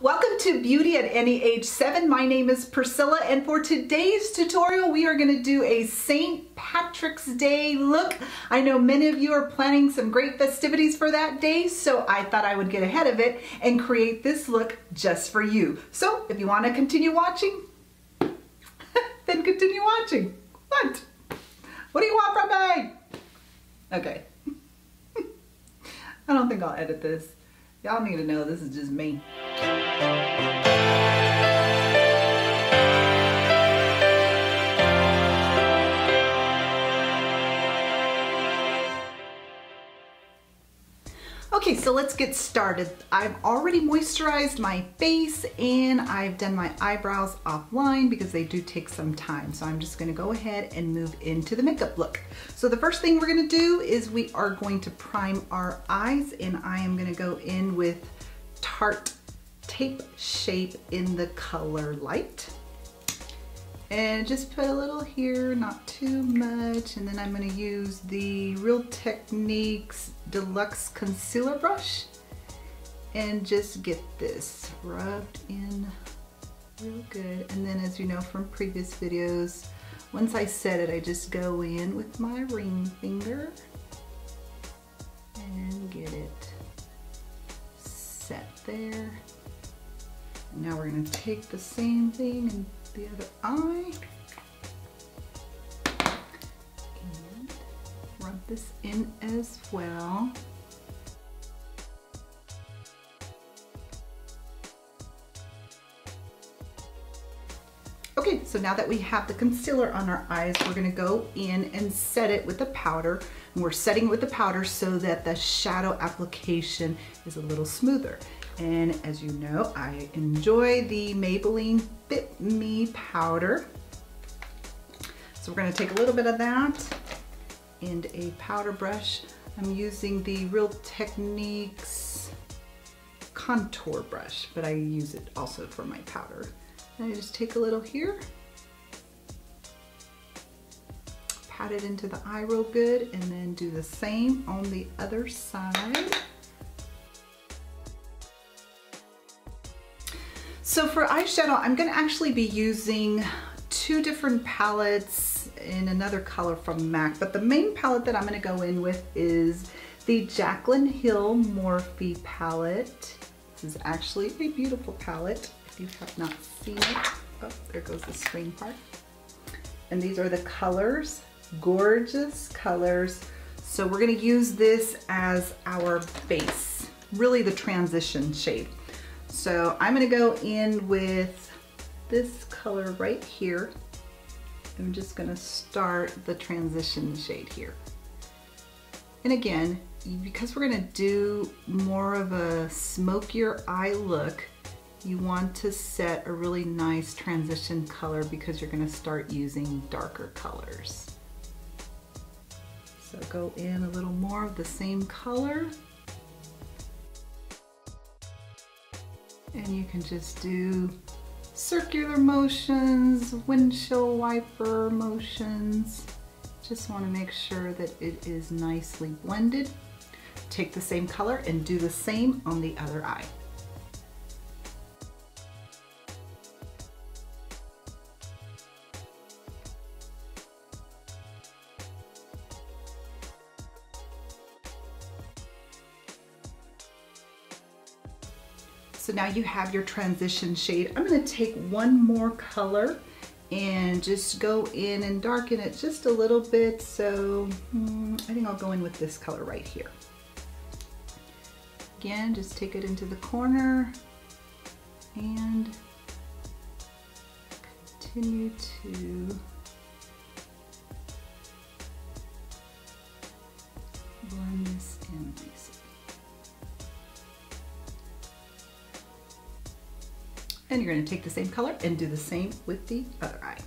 Welcome to Beauty at Any Age 7. My name is Priscilla and for today's tutorial we are going to do a St. Patrick's Day look. I know many of you are planning some great festivities for that day so I thought I would get ahead of it and create this look just for you. So if you want to continue watching, then continue watching. What? What do you want from me? Okay. I don't think I'll edit this. Y'all need to know this is just me. Okay, so let's get started. I've already moisturized my face and I've done my eyebrows offline because they do take some time. So I'm just gonna go ahead and move into the makeup look. So the first thing we're gonna do is we are going to prime our eyes and I am gonna go in with Tarte Tape Shape in the color Light and just put a little here, not too much. And then I'm gonna use the Real Techniques Deluxe Concealer Brush and just get this rubbed in real good. And then as you know from previous videos, once I set it, I just go in with my ring finger and get it set there. Now we're gonna take the same thing and the other eye. And rub this in as well. Okay, so now that we have the concealer on our eyes, we're gonna go in and set it with the powder. And we're setting with the powder so that the shadow application is a little smoother. And as you know, I enjoy the Maybelline Fit Me powder. So we're gonna take a little bit of that and a powder brush. I'm using the Real Techniques contour brush, but I use it also for my powder. And I just take a little here, pat it into the eye real good, and then do the same on the other side. So for eyeshadow, I'm gonna actually be using two different palettes in another color from MAC, but the main palette that I'm gonna go in with is the Jaclyn Hill Morphe palette. This is actually a beautiful palette if you have not seen it. Oh, there goes the screen part. And these are the colors, gorgeous colors. So we're gonna use this as our base, really the transition shade. So I'm gonna go in with this color right here. I'm just gonna start the transition shade here. And again, because we're gonna do more of a smokier eye look, you want to set a really nice transition color because you're gonna start using darker colors. So go in a little more of the same color. And you can just do circular motions, windshield wiper motions. Just want to make sure that it is nicely blended. Take the same color and do the same on the other eye. So now you have your transition shade. I'm gonna take one more color and just go in and darken it just a little bit. So hmm, I think I'll go in with this color right here. Again, just take it into the corner and continue to And you're gonna take the same color and do the same with the other eye.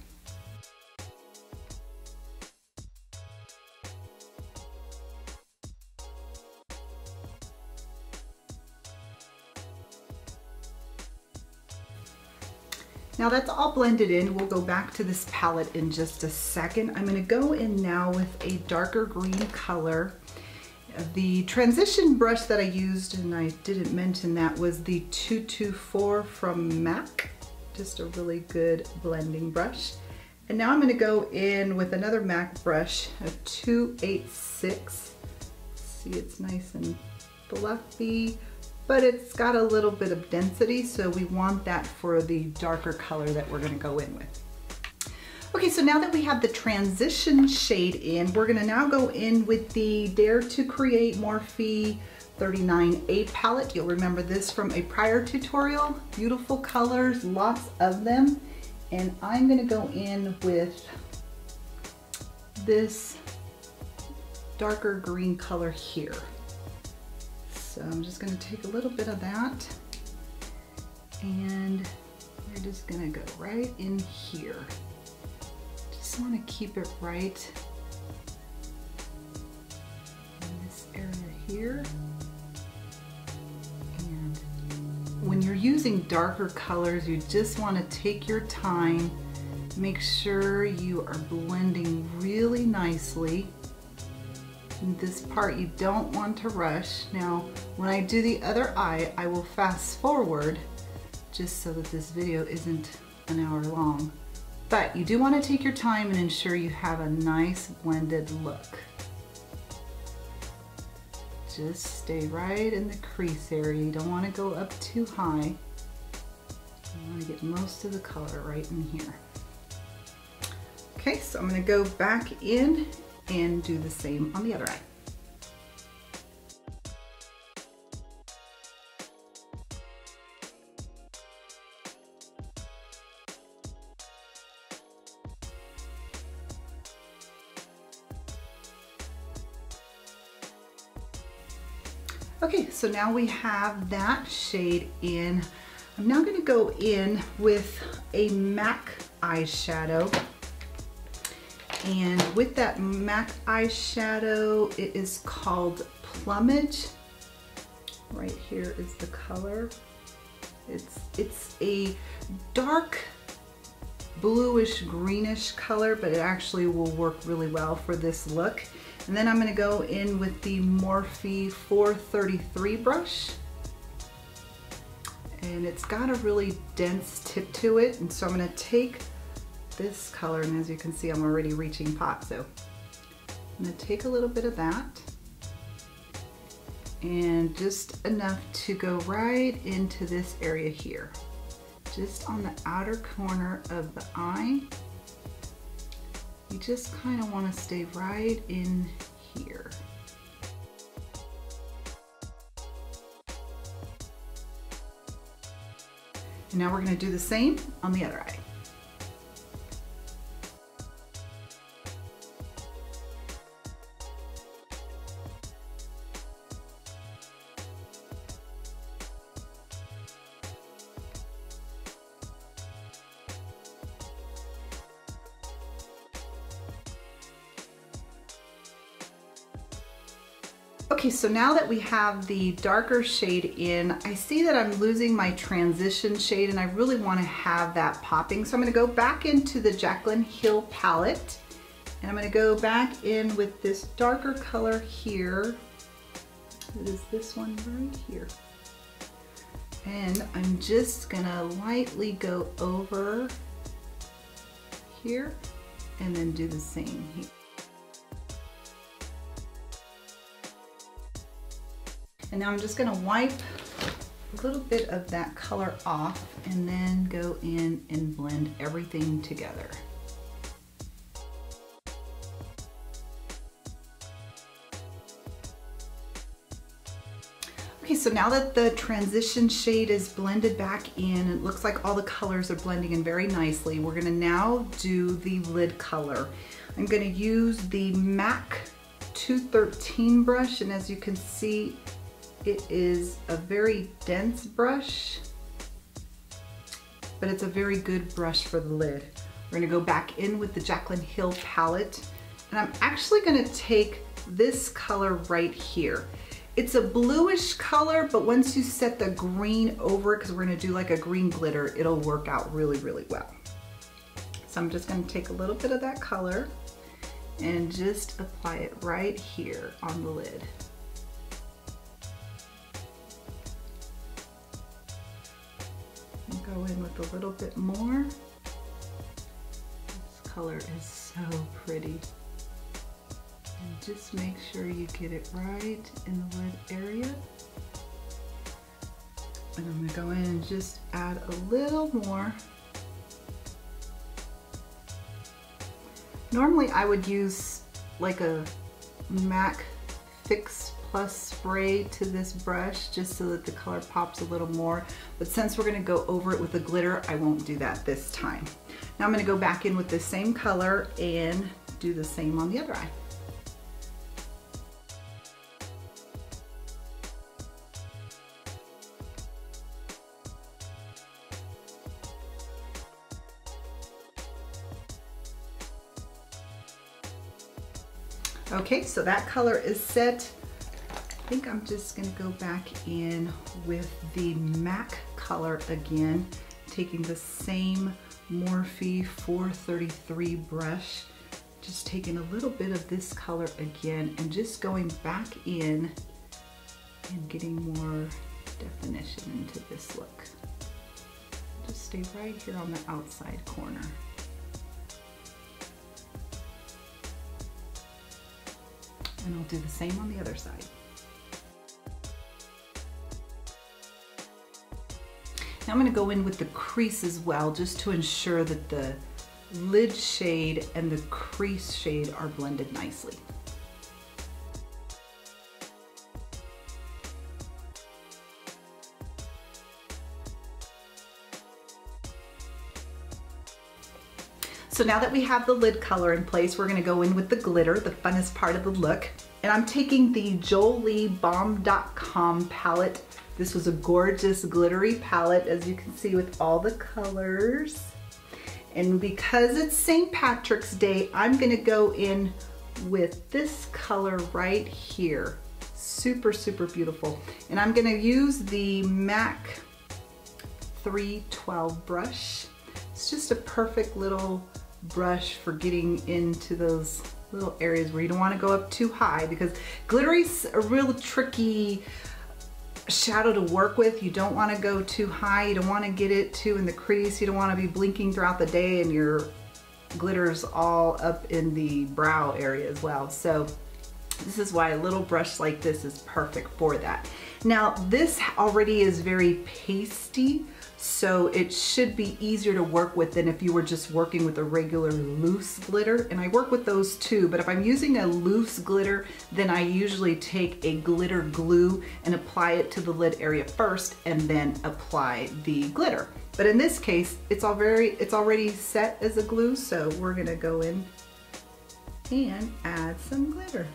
Now that's all blended in. We'll go back to this palette in just a second. I'm gonna go in now with a darker green color The transition brush that I used, and I didn't mention that, was the 224 from MAC. Just a really good blending brush. And now I'm gonna go in with another MAC brush, a 286. See, it's nice and fluffy, but it's got a little bit of density, so we want that for the darker color that we're gonna go in with. Okay, so now that we have the transition shade in, we're gonna now go in with the Dare to Create Morphe 39A palette. You'll remember this from a prior tutorial. Beautiful colors, lots of them. And I'm gonna go in with this darker green color here. So I'm just gonna take a little bit of that and we're just gonna go right in here. Just wanna keep it right in this area here. And when you're using darker colors, you just wanna take your time, make sure you are blending really nicely In this part you don't want to rush. Now, when I do the other eye, I will fast forward just so that this video isn't an hour long. But you do want to take your time and ensure you have a nice blended look. Just stay right in the crease area. You don't want to go up too high. You want to get most of the color right in here. Okay, so I'm going to go back in and do the same on the other eye. Okay, so now we have that shade in. I'm now gonna go in with a MAC eyeshadow and with that MAC eyeshadow, it is called Plumage. Right here is the color. It's, it's a dark bluish greenish color, but it actually will work really well for this look. And then I'm gonna go in with the Morphe 433 brush. And it's got a really dense tip to it. And so I'm gonna take this color and as you can see I'm already reaching pot so I'm going to take a little bit of that and just enough to go right into this area here just on the outer corner of the eye just kind of want to stay right in here. And now we're going to do the same on the other eye so now that we have the darker shade in, I see that I'm losing my transition shade and I really wanna have that popping. So I'm gonna go back into the Jaclyn Hill palette and I'm gonna go back in with this darker color here. It is this one right here. And I'm just gonna lightly go over here and then do the same here. And now I'm just gonna wipe a little bit of that color off and then go in and blend everything together. Okay, so now that the transition shade is blended back in, it looks like all the colors are blending in very nicely. We're gonna now do the lid color. I'm gonna use the MAC 213 brush, and as you can see, it is a very dense brush, but it's a very good brush for the lid. We're gonna go back in with the Jaclyn Hill palette, and I'm actually gonna take this color right here. It's a bluish color, but once you set the green over it, because we're gonna do like a green glitter, it'll work out really, really well. So I'm just gonna take a little bit of that color and just apply it right here on the lid. Go in with a little bit more. This color is so pretty. And just make sure you get it right in the lid area. And I'm gonna go in and just add a little more. Normally I would use like a MAC Fix Plus spray to this brush just so that the color pops a little more. But since we're gonna go over it with the glitter, I won't do that this time. Now I'm gonna go back in with the same color and do the same on the other eye. Okay, so that color is set. Think I'm just gonna go back in with the MAC color again, taking the same Morphe 433 brush, just taking a little bit of this color again and just going back in and getting more definition into this look. Just stay right here on the outside corner. and I'll do the same on the other side. Now I'm gonna go in with the crease as well, just to ensure that the lid shade and the crease shade are blended nicely. So now that we have the lid color in place, we're gonna go in with the glitter, the funnest part of the look. And I'm taking the Jolie Bomb.com palette. This was a gorgeous glittery palette, as you can see with all the colors. And because it's St. Patrick's Day, I'm gonna go in with this color right here. Super, super beautiful. And I'm gonna use the MAC 312 brush. It's just a perfect little brush for getting into those little areas where you don't want to go up too high because glittery's a real tricky shadow to work with. You don't want to go too high. You don't want to get it too in the crease. You don't want to be blinking throughout the day and your glitters all up in the brow area as well. So this is why a little brush like this is perfect for that. Now this already is very pasty, so it should be easier to work with than if you were just working with a regular loose glitter. And I work with those too, but if I'm using a loose glitter, then I usually take a glitter glue and apply it to the lid area first and then apply the glitter. But in this case, it's all very it's already set as a glue, so we're gonna go in and add some glitter.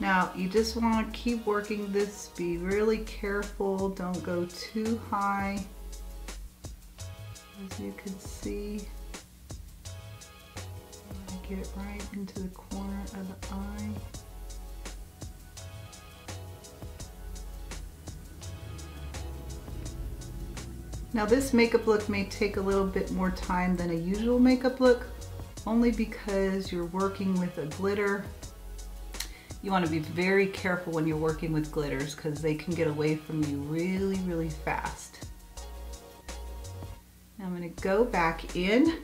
Now you just want to keep working this, be really careful, don't go too high. As you can see, get right into the corner of the eye. Now this makeup look may take a little bit more time than a usual makeup look, only because you're working with a glitter you want to be very careful when you're working with glitters because they can get away from you really, really fast. Now I'm going to go back in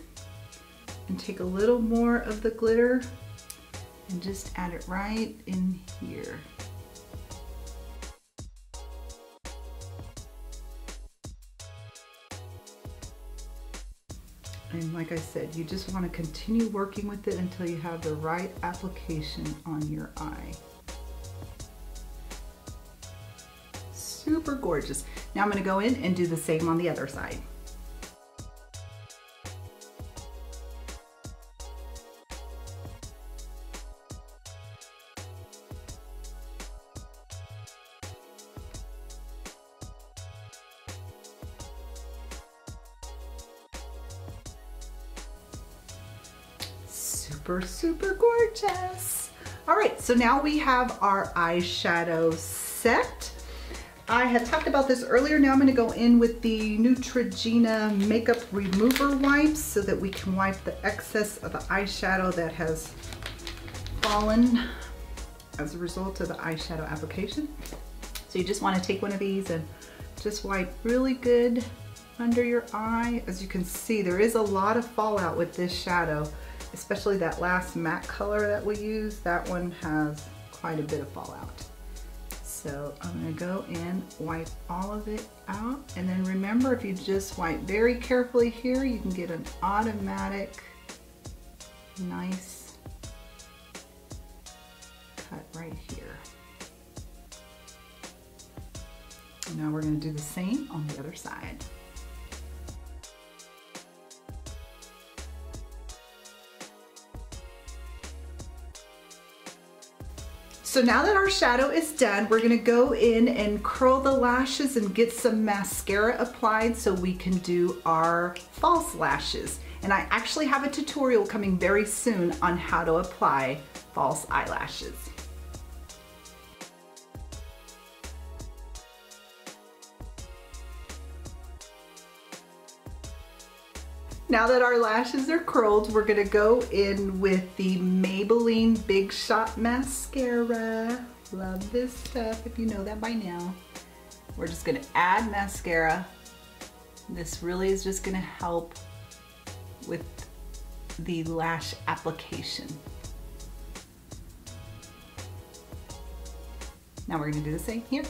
and take a little more of the glitter and just add it right in here. And like I said, you just want to continue working with it until you have the right application on your eye. Super gorgeous. Now I'm going to go in and do the same on the other side. Super, super gorgeous. All right, so now we have our eyeshadow set. I had talked about this earlier. Now I'm gonna go in with the Neutrogena Makeup Remover Wipes so that we can wipe the excess of the eyeshadow that has fallen as a result of the eyeshadow application. So you just wanna take one of these and just wipe really good under your eye. As you can see, there is a lot of fallout with this shadow, especially that last matte color that we use. That one has quite a bit of fallout. So I'm gonna go and wipe all of it out. And then remember, if you just wipe very carefully here, you can get an automatic, nice cut right here. Now we're gonna do the same on the other side. So now that our shadow is done, we're gonna go in and curl the lashes and get some mascara applied so we can do our false lashes. And I actually have a tutorial coming very soon on how to apply false eyelashes. Now that our lashes are curled, we're gonna go in with the Maybelline Big Shot Mascara. Love this stuff, if you know that by now. We're just gonna add mascara. This really is just gonna help with the lash application. Now we're gonna do the same here.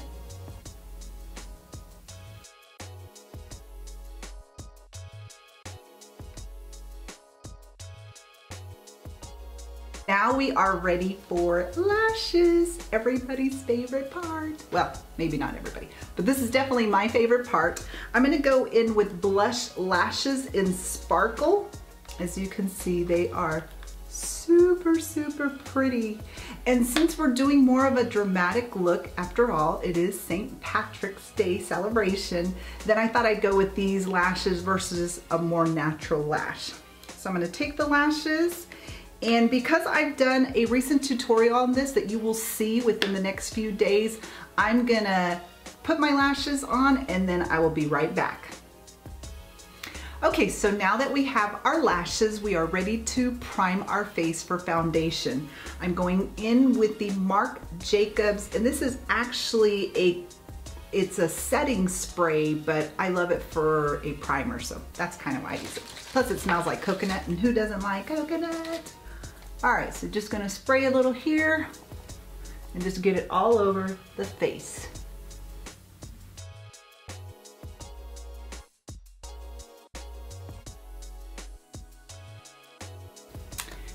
Now we are ready for lashes, everybody's favorite part. Well, maybe not everybody, but this is definitely my favorite part. I'm gonna go in with blush lashes in Sparkle. As you can see, they are super, super pretty. And since we're doing more of a dramatic look, after all, it is St. Patrick's Day celebration, then I thought I'd go with these lashes versus a more natural lash. So I'm gonna take the lashes and because I've done a recent tutorial on this that you will see within the next few days, I'm gonna put my lashes on and then I will be right back. Okay, so now that we have our lashes, we are ready to prime our face for foundation. I'm going in with the Marc Jacobs, and this is actually a, it's a setting spray, but I love it for a primer, so that's kind of why I use it. Plus it smells like coconut, and who doesn't like coconut? All right, so just gonna spray a little here and just get it all over the face.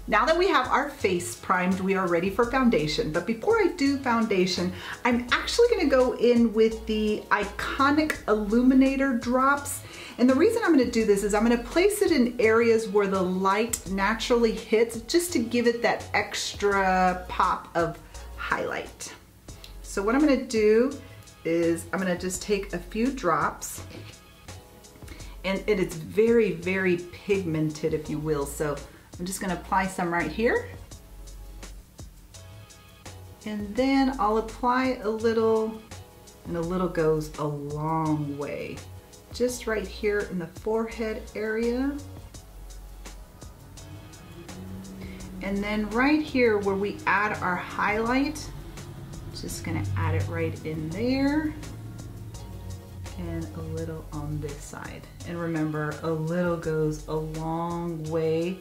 Now that we have our face primed, we are ready for foundation. But before I do foundation, I'm actually gonna go in with the Iconic Illuminator Drops. And the reason I'm gonna do this is I'm gonna place it in areas where the light naturally hits just to give it that extra pop of highlight. So what I'm gonna do is I'm gonna just take a few drops and it is very, very pigmented, if you will. So I'm just gonna apply some right here. And then I'll apply a little, and a little goes a long way just right here in the forehead area. And then right here where we add our highlight, just gonna add it right in there and a little on this side. And remember, a little goes a long way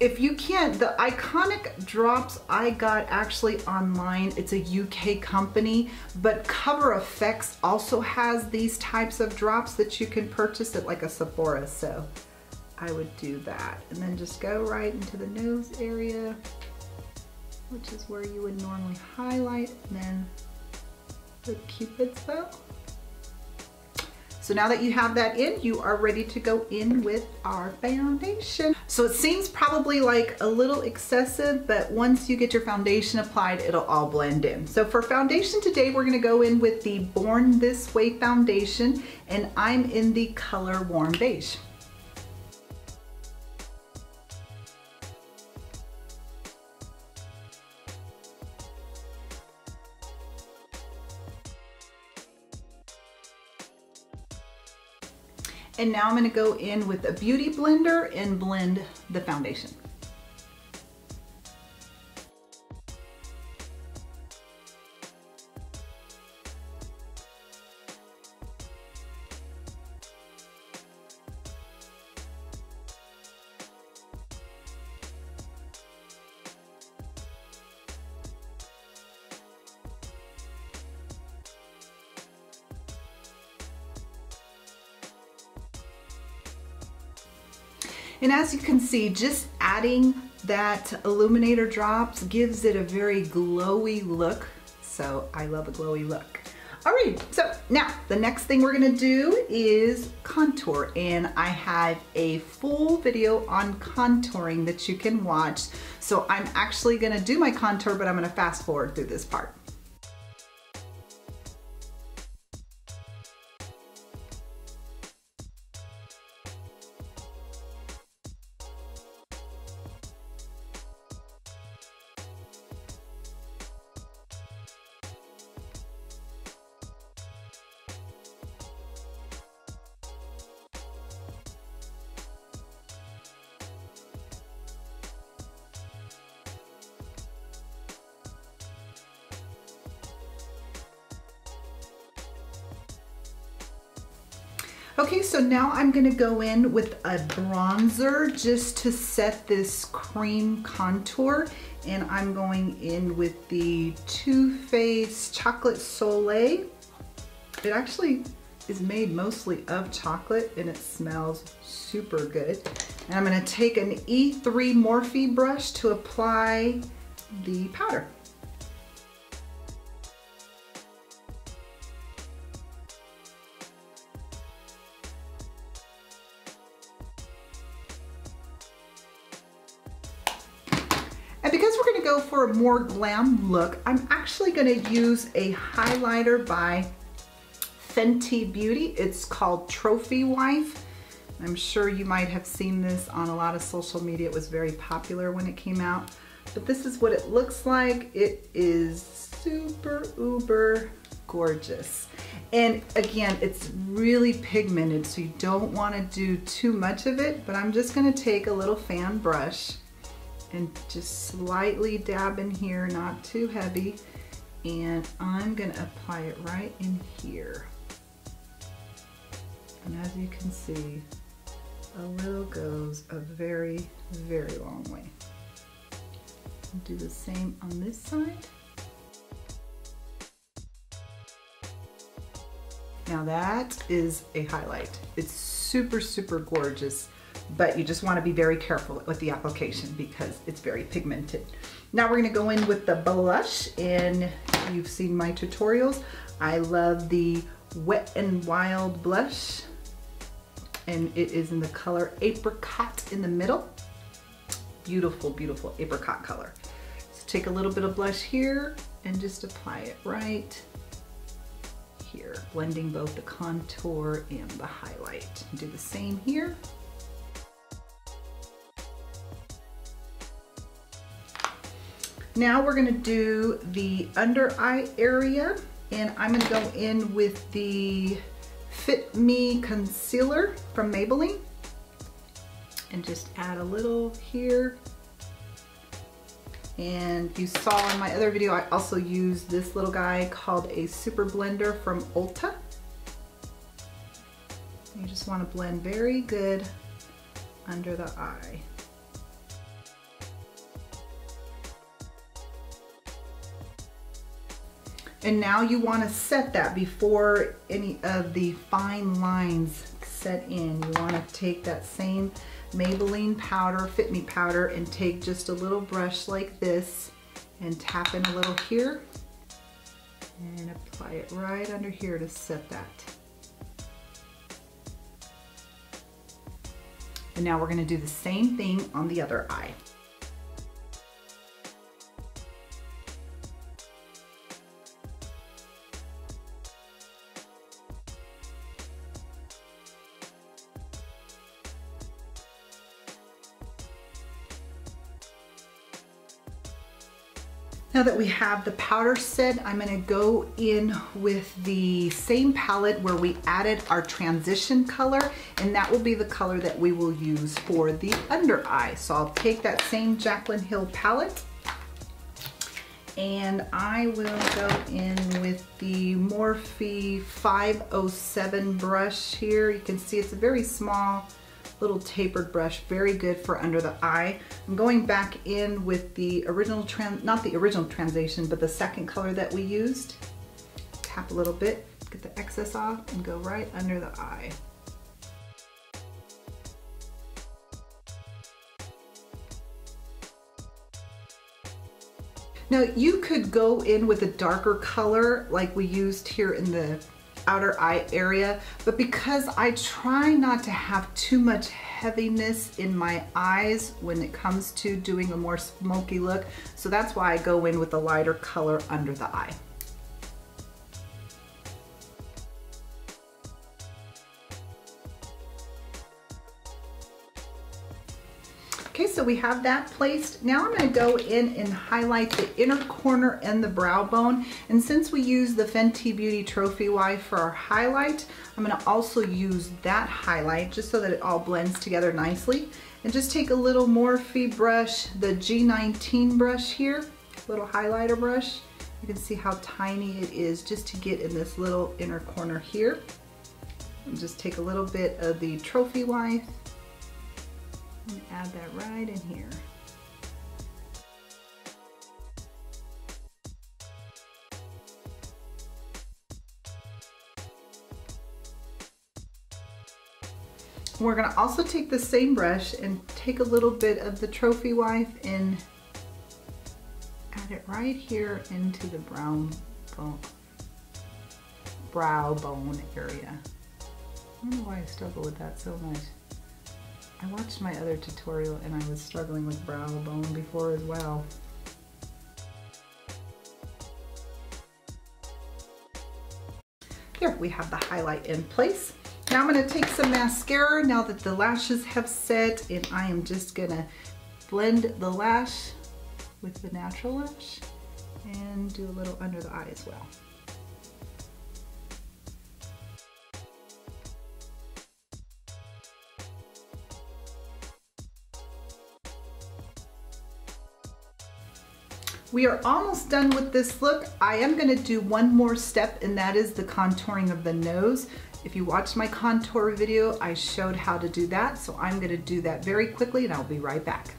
if you can't, the iconic drops I got actually online, it's a UK company, but Cover FX also has these types of drops that you can purchase at like a Sephora, so I would do that. And then just go right into the nose area, which is where you would normally highlight, and then the cupid's bow. So now that you have that in, you are ready to go in with our foundation. So it seems probably like a little excessive, but once you get your foundation applied, it'll all blend in. So for foundation today, we're gonna go in with the Born This Way foundation, and I'm in the color Warm Beige. And now I'm gonna go in with a beauty blender and blend the foundation. And as you can see, just adding that illuminator drops gives it a very glowy look. So I love a glowy look. All right, so now the next thing we're gonna do is contour and I have a full video on contouring that you can watch. So I'm actually gonna do my contour, but I'm gonna fast forward through this part. Okay, so now I'm gonna go in with a bronzer just to set this cream contour. And I'm going in with the Too Faced Chocolate Soleil. It actually is made mostly of chocolate and it smells super good. And I'm gonna take an E3 Morphe brush to apply the powder. More glam look, I'm actually gonna use a highlighter by Fenty Beauty. It's called Trophy Wife. I'm sure you might have seen this on a lot of social media. It was very popular when it came out. But this is what it looks like. It is super uber gorgeous. And again, it's really pigmented, so you don't wanna do too much of it, but I'm just gonna take a little fan brush and just slightly dab in here, not too heavy. And I'm gonna apply it right in here. And as you can see, a little goes a very, very long way. do the same on this side. Now that is a highlight. It's super, super gorgeous but you just wanna be very careful with the application because it's very pigmented. Now we're gonna go in with the blush and you've seen my tutorials. I love the Wet n Wild blush and it is in the color Apricot in the middle. Beautiful, beautiful apricot color. So take a little bit of blush here and just apply it right here, blending both the contour and the highlight. Do the same here. Now we're gonna do the under eye area and I'm gonna go in with the Fit Me Concealer from Maybelline and just add a little here. And you saw in my other video, I also used this little guy called a Super Blender from Ulta. You just wanna blend very good under the eye. And now you wanna set that before any of the fine lines set in. You wanna take that same Maybelline powder, Fit Me powder, and take just a little brush like this and tap in a little here and apply it right under here to set that. And now we're gonna do the same thing on the other eye. Now that we have the powder set, I'm gonna go in with the same palette where we added our transition color, and that will be the color that we will use for the under eye. So I'll take that same Jaclyn Hill palette, and I will go in with the Morphe 507 brush here. You can see it's a very small little tapered brush, very good for under the eye. I'm going back in with the original, not the original translation, but the second color that we used. Tap a little bit, get the excess off and go right under the eye. Now you could go in with a darker color like we used here in the outer eye area, but because I try not to have too much heaviness in my eyes when it comes to doing a more smoky look, so that's why I go in with a lighter color under the eye. Okay, so we have that placed. Now I'm gonna go in and highlight the inner corner and the brow bone. And since we use the Fenty Beauty Trophy Wife for our highlight, I'm gonna also use that highlight just so that it all blends together nicely. And just take a little Morphe brush, the G19 brush here, little highlighter brush. You can see how tiny it is just to get in this little inner corner here. And just take a little bit of the Trophy Wife and add that right in here. We're gonna also take the same brush and take a little bit of the trophy wife and add it right here into the brown bone, brow bone area. I don't know why I struggle with that so much. I watched my other tutorial and I was struggling with brow bone before as well. Here we have the highlight in place. Now I'm gonna take some mascara now that the lashes have set and I am just gonna blend the lash with the natural lash and do a little under the eye as well. We are almost done with this look. I am gonna do one more step and that is the contouring of the nose. If you watched my contour video, I showed how to do that. So I'm gonna do that very quickly and I'll be right back.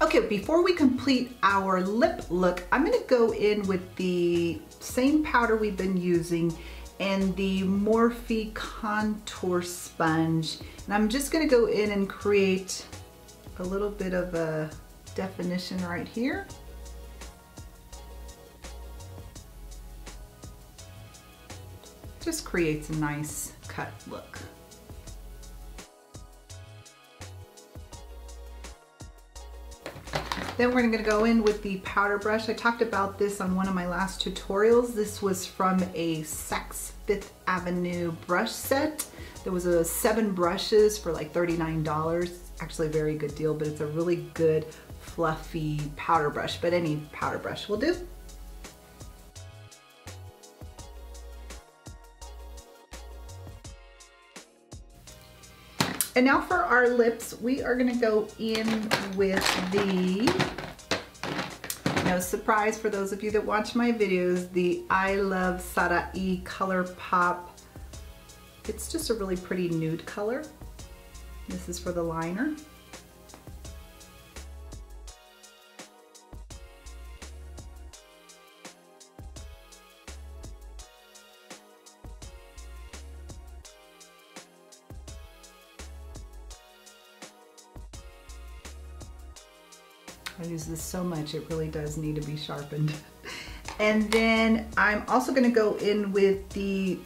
Okay, before we complete our lip look, I'm gonna go in with the same powder we've been using and the Morphe contour sponge. And I'm just gonna go in and create a little bit of a definition right here. Just creates a nice cut look. Then we're gonna go in with the powder brush. I talked about this on one of my last tutorials. This was from a Saks Fifth Avenue brush set. There was a seven brushes for like $39. Actually a very good deal, but it's a really good fluffy powder brush, but any powder brush will do. And now for our lips, we are gonna go in with the, no surprise for those of you that watch my videos, the I Love Sarai Color Pop. It's just a really pretty nude color. This is for the liner. So much, it really does need to be sharpened. And then I'm also gonna go in with the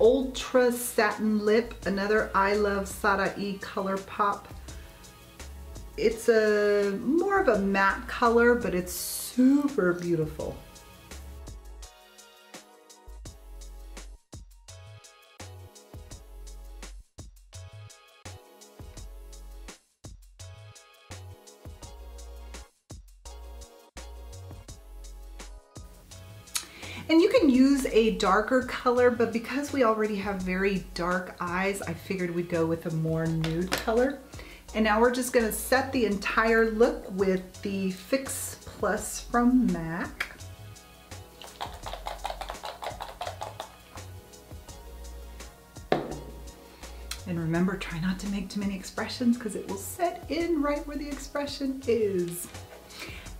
Ultra Satin Lip, another I Love Sarai ColourPop. It's a more of a matte color, but it's super beautiful. And you can use a darker color, but because we already have very dark eyes, I figured we'd go with a more nude color. And now we're just gonna set the entire look with the Fix Plus from MAC. And remember, try not to make too many expressions because it will set in right where the expression is.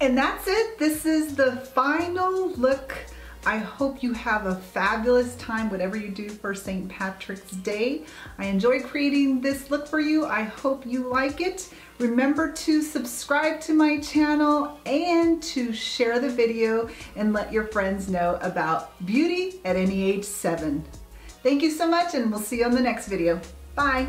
And that's it. This is the final look I hope you have a fabulous time, whatever you do for St. Patrick's Day. I enjoy creating this look for you. I hope you like it. Remember to subscribe to my channel and to share the video and let your friends know about beauty at any age seven. Thank you so much and we'll see you on the next video. Bye.